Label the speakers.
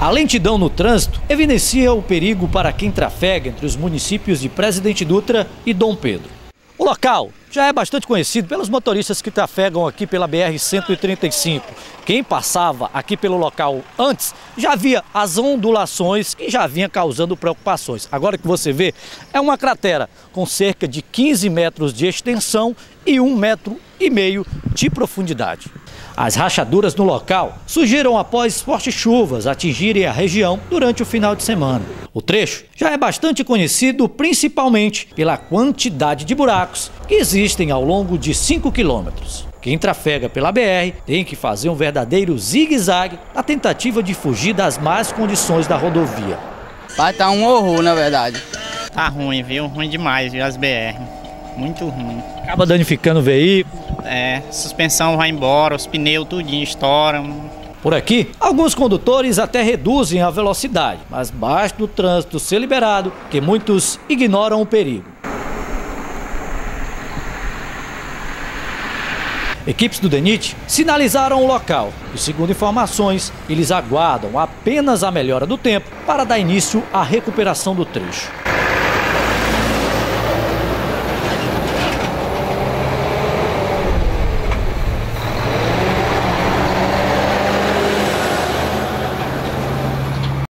Speaker 1: A lentidão no trânsito evidencia o perigo para quem trafega entre os municípios de Presidente Dutra e Dom Pedro. O local já é bastante conhecido pelos motoristas que trafegam aqui pela BR-135. Quem passava aqui pelo local antes já via as ondulações que já vinha causando preocupações. Agora que você vê, é uma cratera com cerca de 15 metros de extensão e um metro e meio de profundidade. As rachaduras no local surgiram após fortes chuvas atingirem a região durante o final de semana. O trecho já é bastante conhecido principalmente pela quantidade de buracos que existem ao longo de 5 quilômetros. Quem trafega pela BR tem que fazer um verdadeiro zigue-zague na tentativa de fugir das más condições da rodovia.
Speaker 2: Vai estar tá um horror, na verdade.
Speaker 3: Tá ruim, viu? Ruim demais, viu? As BR. Muito ruim.
Speaker 1: Acaba danificando o veículo.
Speaker 3: É, suspensão vai embora, os pneus tudinho estouram.
Speaker 1: Por aqui, alguns condutores até reduzem a velocidade, mas basta o trânsito ser liberado que muitos ignoram o perigo. Equipes do DENIT sinalizaram o local e, segundo informações, eles aguardam apenas a melhora do tempo para dar início à recuperação do trecho.